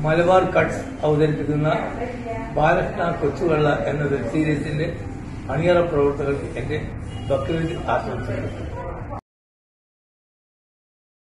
Malabar cuts അവതരിപ്പിക്കുന്ന ബാലകൃഷ്ണ കൊച്ചുവെള്ള എന്ന web സീരീസിന്റെ അണിയറ പ്രവർത്തകർക്ക് എന്റെ ഭക്തി ആശംസിക്കുന്നു